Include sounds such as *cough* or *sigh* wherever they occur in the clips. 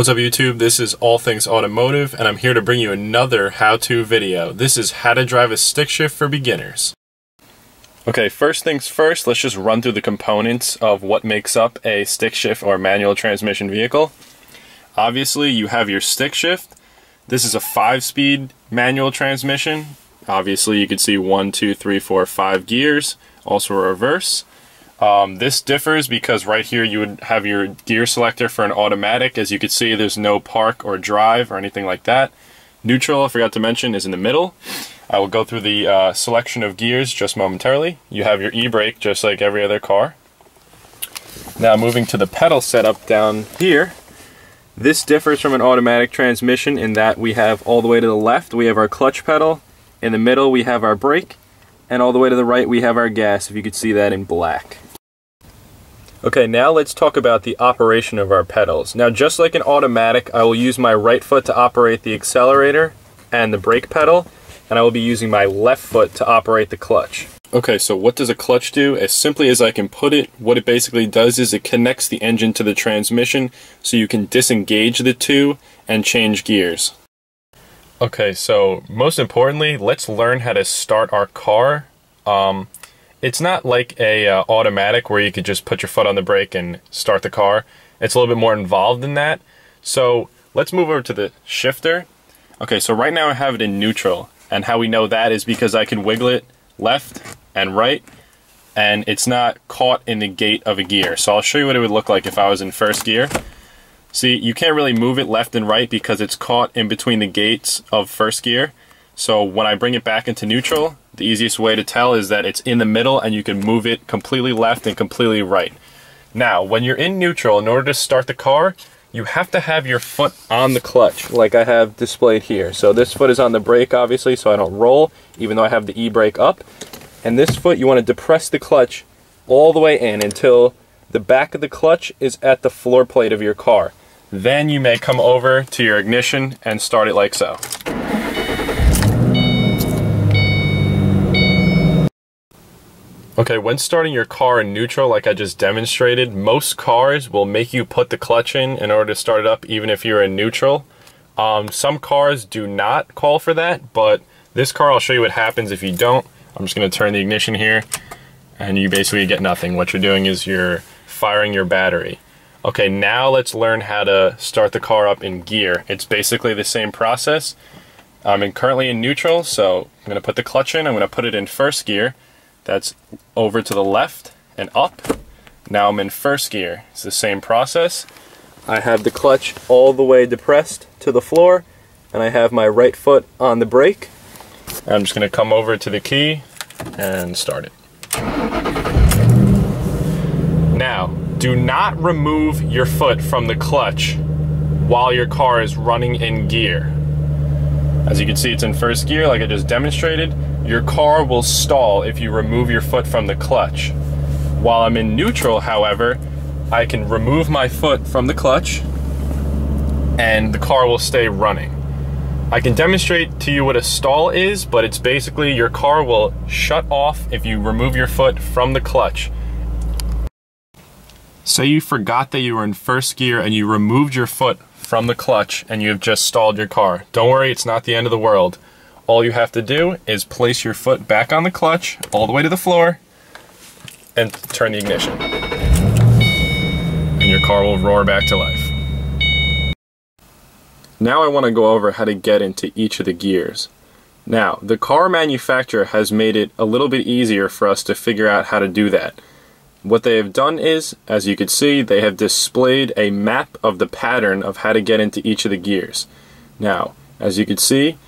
What's up YouTube? This is All Things Automotive and I'm here to bring you another how-to video. This is how to drive a stick shift for beginners. Okay, first things first, let's just run through the components of what makes up a stick shift or manual transmission vehicle. Obviously, you have your stick shift. This is a five-speed manual transmission. Obviously, you can see one, two, three, four, five gears, also reverse. Um, this differs because right here you would have your gear selector for an automatic. As you can see, there's no park or drive or anything like that. Neutral, I forgot to mention, is in the middle. I will go through the uh, selection of gears just momentarily. You have your e-brake just like every other car. Now moving to the pedal setup down here. This differs from an automatic transmission in that we have all the way to the left, we have our clutch pedal. In the middle, we have our brake. And all the way to the right, we have our gas, if you could see that in black. Okay, now let's talk about the operation of our pedals. Now, just like an automatic, I will use my right foot to operate the accelerator and the brake pedal, and I will be using my left foot to operate the clutch. Okay, so what does a clutch do? As simply as I can put it, what it basically does is it connects the engine to the transmission so you can disengage the two and change gears. Okay, so most importantly, let's learn how to start our car. Um, it's not like a uh, automatic where you could just put your foot on the brake and start the car. It's a little bit more involved than that. So let's move over to the shifter. Okay, so right now I have it in neutral. And how we know that is because I can wiggle it left and right and it's not caught in the gate of a gear. So I'll show you what it would look like if I was in first gear. See, you can't really move it left and right because it's caught in between the gates of first gear. So when I bring it back into neutral, the easiest way to tell is that it's in the middle and you can move it completely left and completely right. Now, when you're in neutral, in order to start the car, you have to have your foot on the clutch, like I have displayed here. So this foot is on the brake, obviously, so I don't roll, even though I have the e-brake up. And this foot, you want to depress the clutch all the way in until the back of the clutch is at the floor plate of your car. Then you may come over to your ignition and start it like so. Okay, when starting your car in neutral, like I just demonstrated, most cars will make you put the clutch in in order to start it up, even if you're in neutral. Um, some cars do not call for that, but this car, I'll show you what happens if you don't. I'm just going to turn the ignition here, and you basically get nothing. What you're doing is you're firing your battery. Okay, now let's learn how to start the car up in gear. It's basically the same process. I'm currently in neutral, so I'm going to put the clutch in. I'm going to put it in first gear. That's over to the left and up. Now I'm in first gear. It's the same process. I have the clutch all the way depressed to the floor and I have my right foot on the brake. I'm just going to come over to the key and start it. Now, do not remove your foot from the clutch while your car is running in gear. As you can see, it's in first gear like I just demonstrated. Your car will stall if you remove your foot from the clutch. While I'm in neutral, however, I can remove my foot from the clutch and the car will stay running. I can demonstrate to you what a stall is, but it's basically your car will shut off if you remove your foot from the clutch. Say you forgot that you were in first gear and you removed your foot from the clutch and you have just stalled your car. Don't worry, it's not the end of the world. All you have to do is place your foot back on the clutch all the way to the floor and turn the ignition. And your car will roar back to life. Now I want to go over how to get into each of the gears. Now, the car manufacturer has made it a little bit easier for us to figure out how to do that. What they have done is, as you can see, they have displayed a map of the pattern of how to get into each of the gears. Now, as you can see,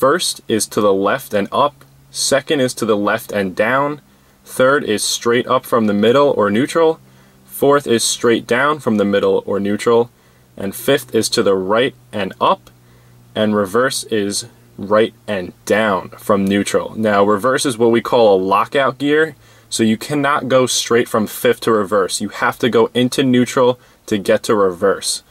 first is to the left and up, second is to the left and down, third is straight up from the middle or neutral, fourth is straight down from the middle or neutral, and fifth is to the right and up, and reverse is right and down from neutral. Now, reverse is what we call a lockout gear. So you cannot go straight from fifth to reverse. You have to go into neutral to get to reverse.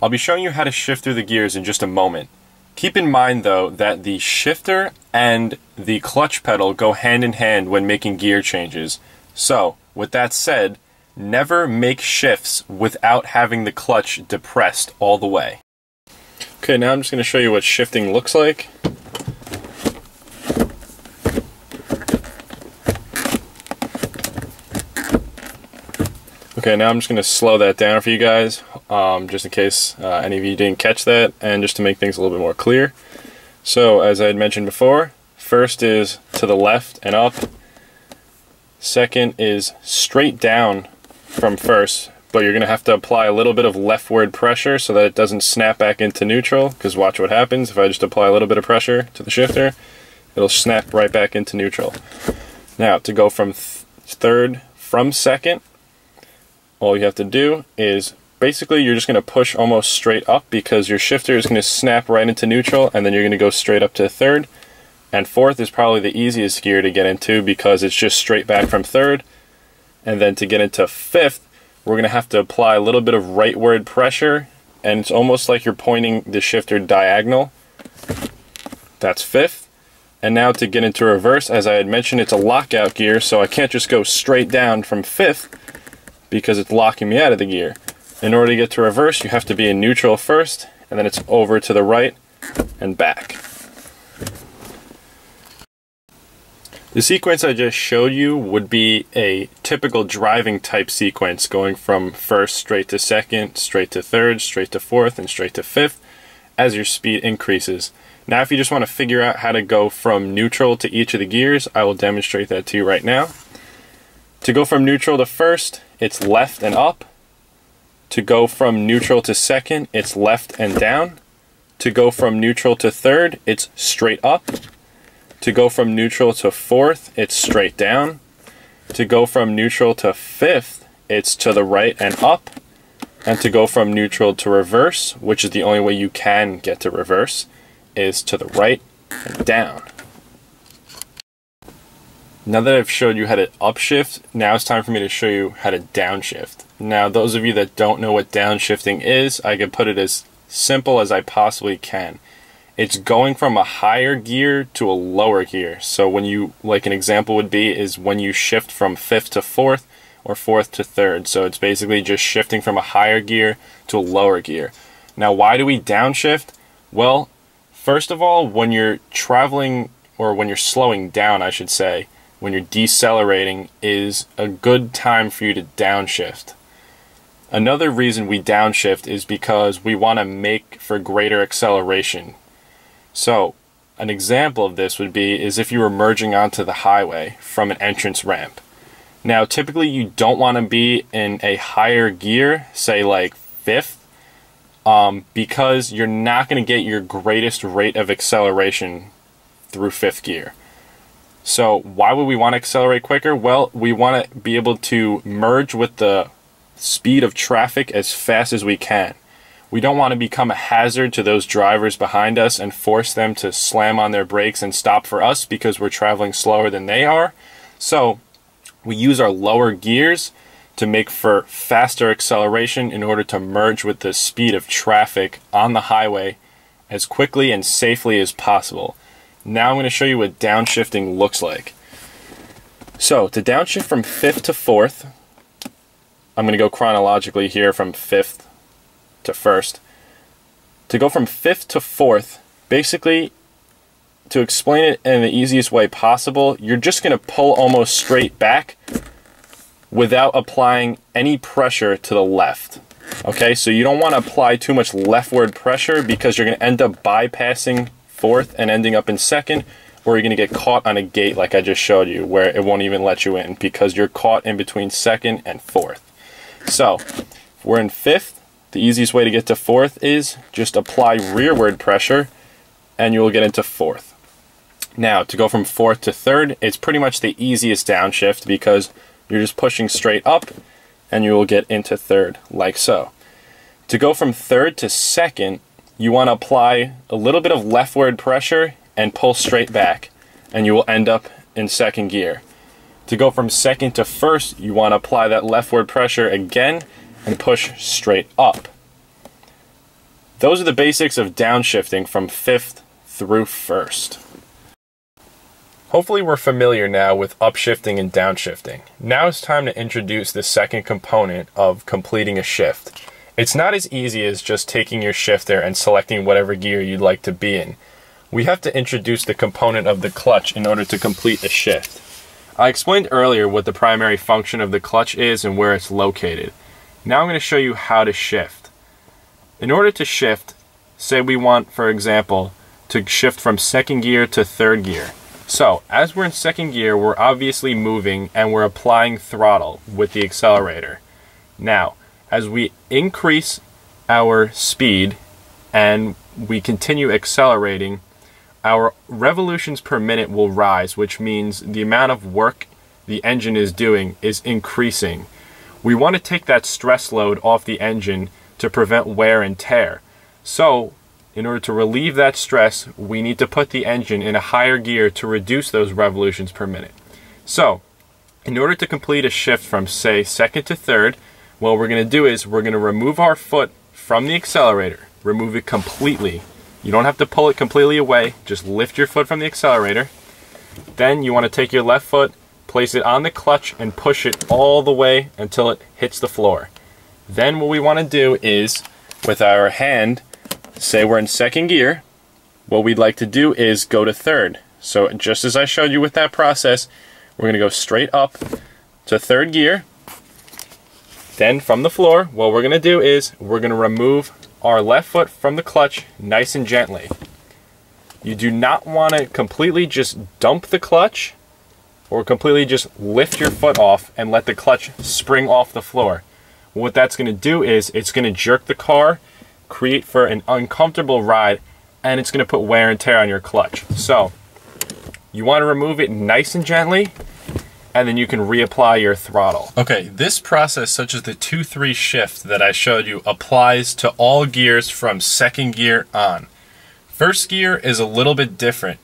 I'll be showing you how to shift through the gears in just a moment. Keep in mind though that the shifter and the clutch pedal go hand in hand when making gear changes. So, with that said, never make shifts without having the clutch depressed all the way. Okay, now I'm just going to show you what shifting looks like. Okay, now I'm just going to slow that down for you guys, um, just in case uh, any of you didn't catch that, and just to make things a little bit more clear. So, as I had mentioned before, first is to the left and up. Second is straight down from first, but you're going to have to apply a little bit of leftward pressure so that it doesn't snap back into neutral, because watch what happens if I just apply a little bit of pressure to the shifter, it'll snap right back into neutral. Now, to go from th third from second, all you have to do is basically you're just going to push almost straight up because your shifter is going to snap right into neutral and then you're going to go straight up to third. And fourth is probably the easiest gear to get into because it's just straight back from third. And then to get into fifth, we're going to have to apply a little bit of rightward pressure and it's almost like you're pointing the shifter diagonal. That's fifth. And now to get into reverse, as I had mentioned, it's a lockout gear, so I can't just go straight down from fifth because it's locking me out of the gear. In order to get to reverse, you have to be in neutral first, and then it's over to the right and back. The sequence I just showed you would be a typical driving type sequence going from first straight to second, straight to third, straight to fourth, and straight to fifth as your speed increases. Now if you just want to figure out how to go from neutral to each of the gears, I will demonstrate that to you right now. To go from neutral to first, it's left and up. To go from neutral to second, it's left and down. To go from neutral to third, it's straight up. To go from neutral to fourth, it's straight down. To go from neutral to fifth, it's to the right and up. And to go from neutral to reverse, which is the only way you can get to reverse, is to the right and down. Now that I've showed you how to upshift, now it's time for me to show you how to downshift. Now, those of you that don't know what downshifting is, I can put it as simple as I possibly can. It's going from a higher gear to a lower gear. So when you, like an example would be, is when you shift from fifth to fourth or fourth to third. So it's basically just shifting from a higher gear to a lower gear. Now, why do we downshift? Well, first of all, when you're traveling or when you're slowing down, I should say, when you're decelerating is a good time for you to downshift. Another reason we downshift is because we want to make for greater acceleration. So, an example of this would be is if you were merging onto the highway from an entrance ramp. Now, typically you don't want to be in a higher gear, say like fifth, um, because you're not going to get your greatest rate of acceleration through fifth gear. So why would we want to accelerate quicker? Well, we want to be able to merge with the speed of traffic as fast as we can. We don't want to become a hazard to those drivers behind us and force them to slam on their brakes and stop for us because we're traveling slower than they are. So we use our lower gears to make for faster acceleration in order to merge with the speed of traffic on the highway as quickly and safely as possible. Now I'm going to show you what downshifting looks like. So to downshift from 5th to 4th, I'm going to go chronologically here from 5th to 1st. To go from 5th to 4th, basically, to explain it in the easiest way possible, you're just going to pull almost straight back without applying any pressure to the left. Okay, so you don't want to apply too much leftward pressure because you're going to end up bypassing fourth and ending up in second, or you're going to get caught on a gate like I just showed you, where it won't even let you in because you're caught in between second and fourth. So, we're in fifth, the easiest way to get to fourth is just apply rearward pressure and you will get into fourth. Now, to go from fourth to third, it's pretty much the easiest downshift because you're just pushing straight up and you will get into third, like so. To go from third to second, you want to apply a little bit of leftward pressure and pull straight back, and you will end up in second gear. To go from second to first, you want to apply that leftward pressure again and push straight up. Those are the basics of downshifting from fifth through first. Hopefully we're familiar now with upshifting and downshifting. Now it's time to introduce the second component of completing a shift. It's not as easy as just taking your shifter and selecting whatever gear you'd like to be in. We have to introduce the component of the clutch in order to complete a shift. I explained earlier what the primary function of the clutch is and where it's located. Now I'm going to show you how to shift. In order to shift, say we want, for example, to shift from second gear to third gear. So, as we're in second gear, we're obviously moving and we're applying throttle with the accelerator. Now, as we increase our speed and we continue accelerating, our revolutions per minute will rise, which means the amount of work the engine is doing is increasing. We want to take that stress load off the engine to prevent wear and tear. So, in order to relieve that stress, we need to put the engine in a higher gear to reduce those revolutions per minute. So, in order to complete a shift from, say, second to third, what we're going to do is we're going to remove our foot from the accelerator, remove it completely. You don't have to pull it completely away, just lift your foot from the accelerator. Then you want to take your left foot, place it on the clutch, and push it all the way until it hits the floor. Then what we want to do is, with our hand, say we're in second gear, what we'd like to do is go to third. So just as I showed you with that process, we're going to go straight up to third gear. Then from the floor, what we're to do is we're to remove our left foot from the clutch nice and gently. You do not want to completely just dump the clutch or completely just lift your foot off and let the clutch spring off the floor. What that's to do is it's to jerk the car create for an uncomfortable ride and it's to put wear and tear on your clutch. So you want to remove it nice and gently and then you can reapply your throttle. Okay, this process, such as the 2-3 shift that I showed you, applies to all gears from second gear on. First gear is a little bit different.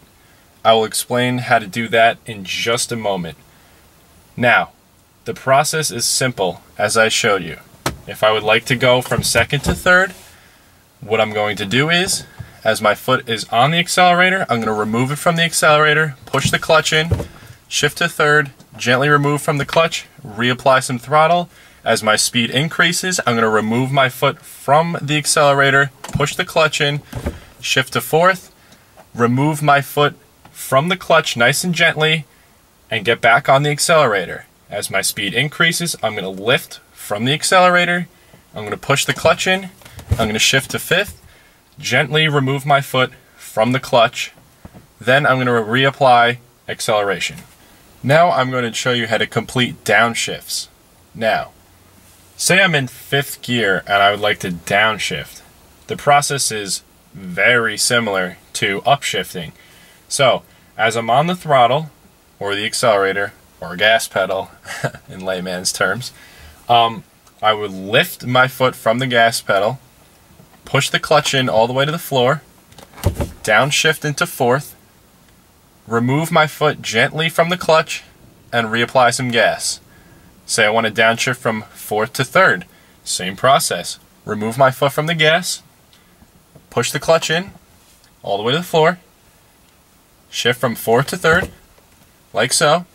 I will explain how to do that in just a moment. Now, the process is simple, as I showed you. If I would like to go from second to third, what I'm going to do is, as my foot is on the accelerator, I'm going to remove it from the accelerator, push the clutch in, shift to third, gently remove from the clutch, reapply some throttle. As my speed increases, I'm going to remove my foot from the accelerator, push the clutch in, shift to fourth, remove my foot from the clutch nice and gently, and get back on the accelerator. As my speed increases, I'm going to lift from the accelerator, I'm going to push the clutch in, I'm going to shift to fifth, gently remove my foot from the clutch, then I'm going to reapply acceleration. Now I'm going to show you how to complete downshifts. Now, say I'm in fifth gear and I would like to downshift. The process is very similar to upshifting. So, as I'm on the throttle, or the accelerator, or gas pedal, *laughs* in layman's terms, um, I would lift my foot from the gas pedal, push the clutch in all the way to the floor, downshift into fourth, remove my foot gently from the clutch, and reapply some gas. Say I want to downshift from fourth to third. Same process. Remove my foot from the gas, push the clutch in all the way to the floor, shift from fourth to third, like so.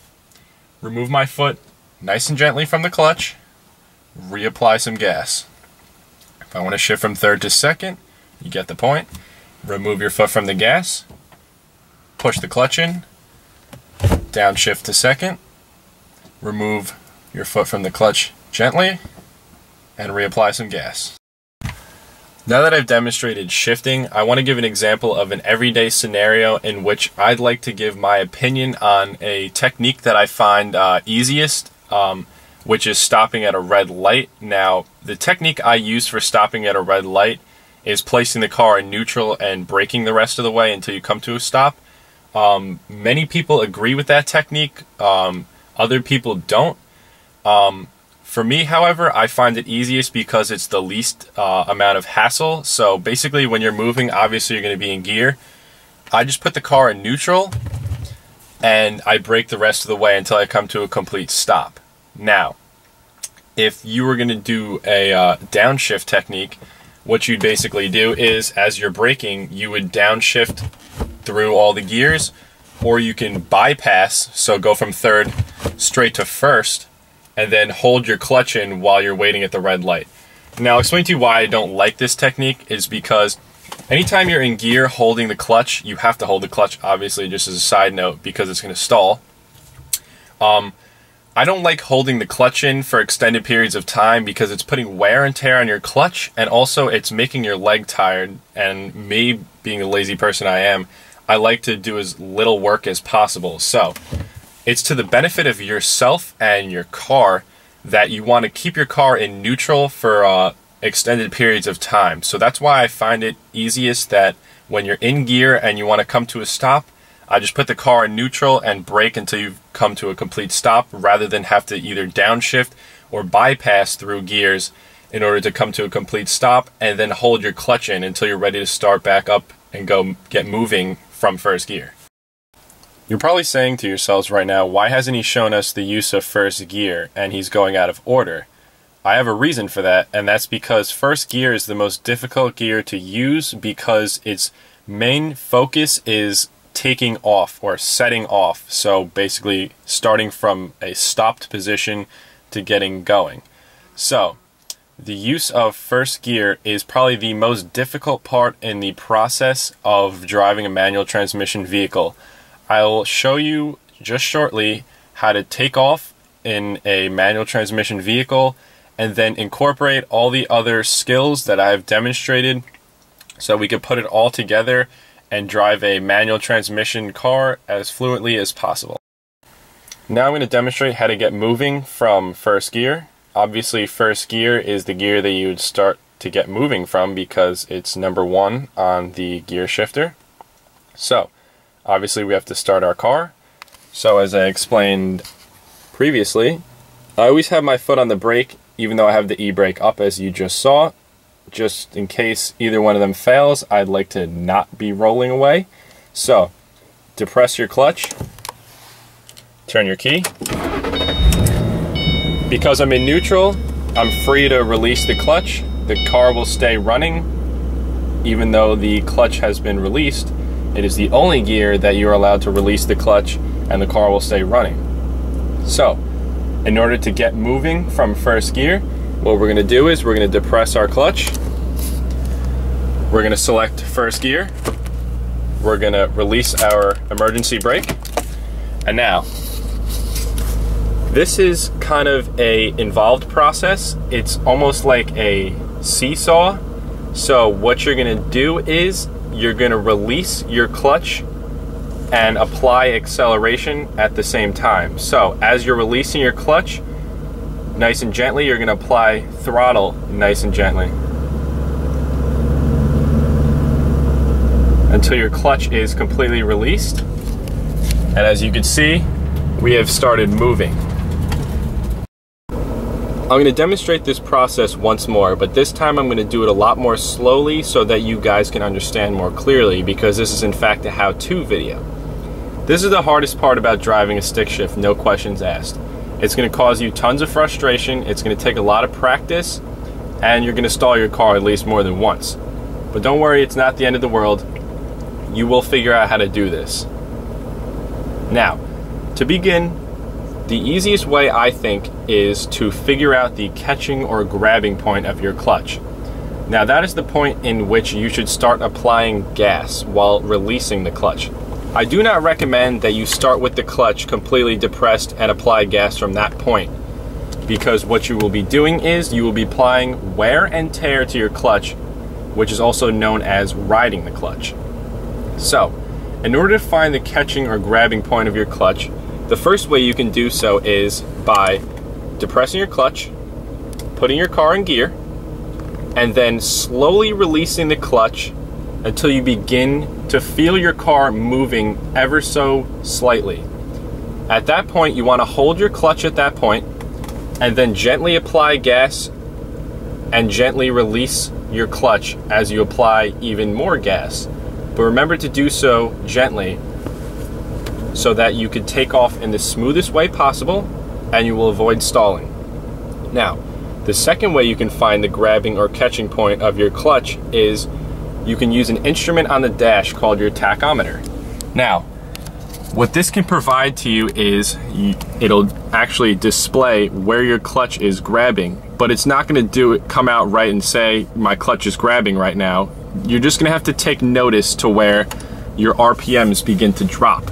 Remove my foot nice and gently from the clutch, reapply some gas. If I want to shift from third to second, you get the point. Remove your foot from the gas, push the clutch in, downshift to second, remove your foot from the clutch gently, and reapply some gas. Now that I've demonstrated shifting, I want to give an example of an everyday scenario in which I'd like to give my opinion on a technique that I find uh, easiest um, which is stopping at a red light. Now, the technique I use for stopping at a red light is placing the car in neutral and braking the rest of the way until you come to a stop. Um, many people agree with that technique, um, other people don't. Um, for me, however, I find it easiest because it's the least uh, amount of hassle. So basically, when you're moving, obviously you're going to be in gear. I just put the car in neutral and I brake the rest of the way until I come to a complete stop. Now, if you were going to do a uh, downshift technique, what you'd basically do is as you're braking, you would downshift through all the gears, or you can bypass, so go from third straight to first, and then hold your clutch in while you're waiting at the red light. Now, I'll explain to you why I don't like this technique is because anytime you're in gear holding the clutch, you have to hold the clutch, obviously, just as a side note, because it's going to stall. Um, I don't like holding the clutch in for extended periods of time because it's putting wear and tear on your clutch and also it's making your leg tired. And me, being a lazy person I am, I like to do as little work as possible. So it's to the benefit of yourself and your car that you want to keep your car in neutral for uh, extended periods of time. So that's why I find it easiest that when you're in gear and you want to come to a stop, I just put the car in neutral and brake until you've come to a complete stop rather than have to either downshift or bypass through gears in order to come to a complete stop and then hold your clutch in until you're ready to start back up and go get moving from first gear. You're probably saying to yourselves right now, why hasn't he shown us the use of first gear and he's going out of order? I have a reason for that, and that's because first gear is the most difficult gear to use because its main focus is taking off or setting off. So basically, starting from a stopped position to getting going. So, the use of first gear is probably the most difficult part in the process of driving a manual transmission vehicle. I'll show you just shortly how to take off in a manual transmission vehicle and then incorporate all the other skills that I've demonstrated so we could put it all together and drive a manual transmission car as fluently as possible. Now I'm going to demonstrate how to get moving from first gear. Obviously first gear is the gear that you would start to get moving from because it's number one on the gear shifter. So obviously we have to start our car. So as I explained previously, I always have my foot on the brake even though I have the e-brake up as you just saw just in case either one of them fails, I'd like to not be rolling away. So, depress your clutch, turn your key. Because I'm in neutral, I'm free to release the clutch. The car will stay running even though the clutch has been released. It is the only gear that you're allowed to release the clutch and the car will stay running. So, in order to get moving from first gear, what we're gonna do is we're gonna depress our clutch. We're gonna select first gear. We're gonna release our emergency brake. And now, this is kind of a involved process. It's almost like a seesaw. So what you're gonna do is you're gonna release your clutch and apply acceleration at the same time. So as you're releasing your clutch, nice and gently. You're going to apply throttle nice and gently. Until your clutch is completely released. And as you can see, we have started moving. I'm going to demonstrate this process once more, but this time I'm going to do it a lot more slowly so that you guys can understand more clearly because this is in fact a how-to video. This is the hardest part about driving a stick shift, no questions asked. It's going to cause you tons of frustration. It's going to take a lot of practice, and you're going to stall your car at least more than once. But don't worry, it's not the end of the world. You will figure out how to do this. Now, to begin, the easiest way I think is to figure out the catching or grabbing point of your clutch. Now, that is the point in which you should start applying gas while releasing the clutch. I do not recommend that you start with the clutch completely depressed and apply gas from that point because what you will be doing is you will be applying wear and tear to your clutch, which is also known as riding the clutch. So, in order to find the catching or grabbing point of your clutch, the first way you can do so is by depressing your clutch, putting your car in gear, and then slowly releasing the clutch until you begin to feel your car moving ever so slightly. At that point, you want to hold your clutch at that point and then gently apply gas and gently release your clutch as you apply even more gas. But remember to do so gently so that you can take off in the smoothest way possible and you will avoid stalling. Now, the second way you can find the grabbing or catching point of your clutch is you can use an instrument on the dash called your tachometer. Now, What this can provide to you is you, it'll actually display where your clutch is grabbing, but it's not gonna do it, come out right and say, my clutch is grabbing right now. You're just gonna have to take notice to where your RPMs begin to drop.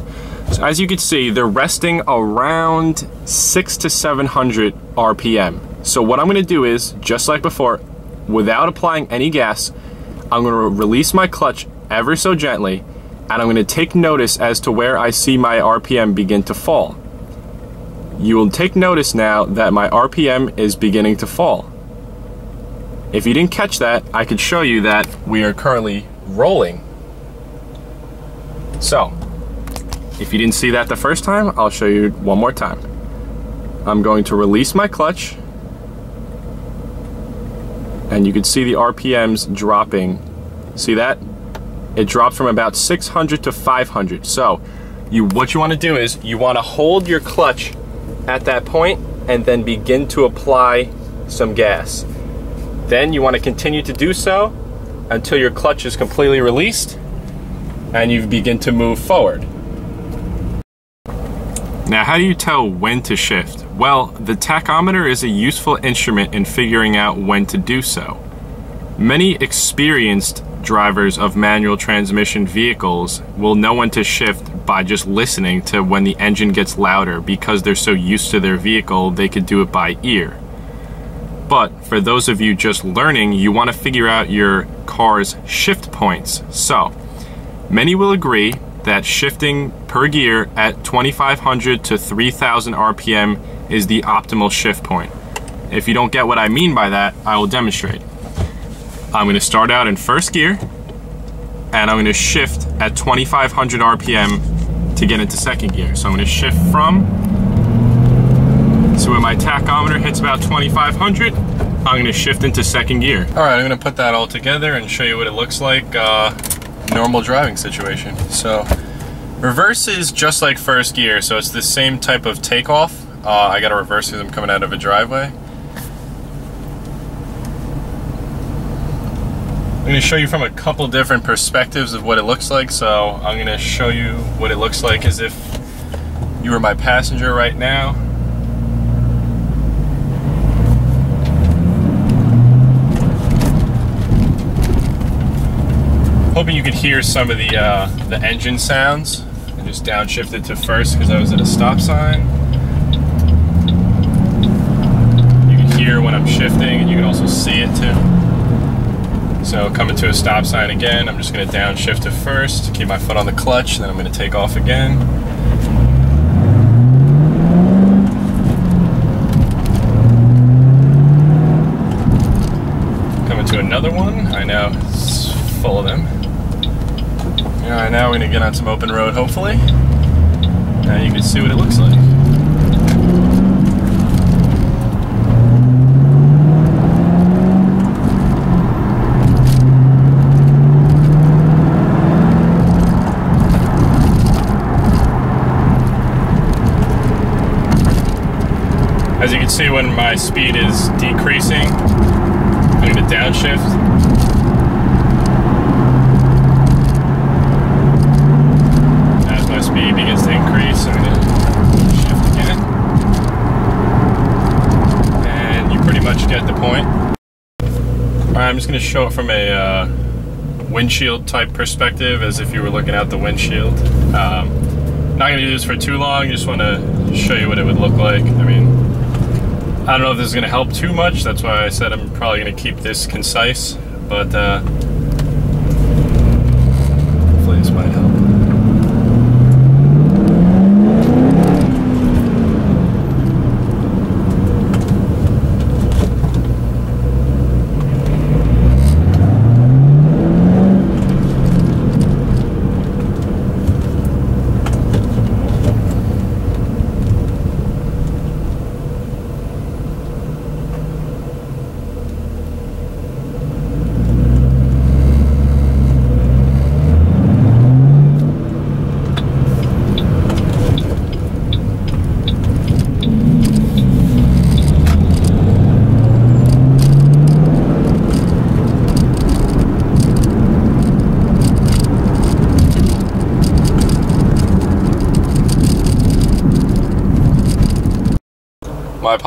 So as you can see, they're resting around six to 700 RPM. So what I'm gonna do is, just like before, without applying any gas, I'm gonna release my clutch ever so gently, and I'm gonna take notice as to where I see my RPM begin to fall. You will take notice now that my RPM is beginning to fall. If you didn't catch that, I could show you that we are currently rolling. So, if you didn't see that the first time, I'll show you one more time. I'm going to release my clutch, and you can see the RPMs dropping. See that? It drops from about 600 to 500. So, you what you want to do is you want to hold your clutch at that point and then begin to apply some gas. Then you want to continue to do so until your clutch is completely released and you begin to move forward. Now, how do you tell when to shift? Well, the tachometer is a useful instrument in figuring out when to do so. Many experienced drivers of manual transmission vehicles will know when to shift by just listening to when the engine gets louder because they're so used to their vehicle they could do it by ear. But for those of you just learning, you want to figure out your car's shift points. So, many will agree that shifting per gear at 2500 to 3000 RPM is the optimal shift point. If you don't get what I mean by that, I will demonstrate. I'm going to start out in first gear and I'm going to shift at 2500 RPM to get into second gear. So I'm to shift from, so when my tachometer hits about 2500, I'm going to shift into second gear. All right, I'm going to put that all together and show you what it looks like uh, normal driving situation. So reverse is just like first gear, so it's the same type of takeoff. Uh, I got a reverse because I'm coming out of a driveway. I'm going to show you from a couple different perspectives of what it looks like. So I'm going to show you what it looks like as if you were my passenger right now. Hoping you could hear some of the uh, the engine sounds. I just downshifted to first because I was at a stop sign. You can hear when I'm shifting and you can also see it too. So coming to a stop sign again, I'm just going to downshift to first, keep my foot on the clutch, then I'm going to take off again. Coming to another one, I know Now we're going to get on some open road hopefully. Now you can see what it looks like. As you can see when my speed is decreasing, I'm going to downshift. As my speed begins to increase, I'm going to shift again. And you pretty much get the point. Alright, I'm just going to show it from a uh, windshield type perspective as if you were looking out the windshield. Um, not going to do this for too long, just want to show you what it would look like. I mean, I don't know if this is going to help too much. That's why I said I'm probably going to keep this concise. But uh,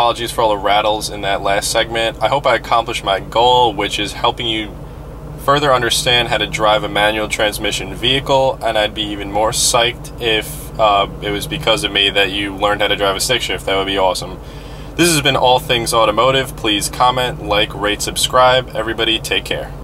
apologies for all the rattles in that last segment. I hope I accomplished my goal, which is helping you further understand how to drive a manual transmission vehicle, and I'd be even more psyched if uh, it was because of me that you learned how to drive a stick shift. That would be awesome. This has been All Things Automotive. Please comment, like, rate, subscribe. Everybody, take care.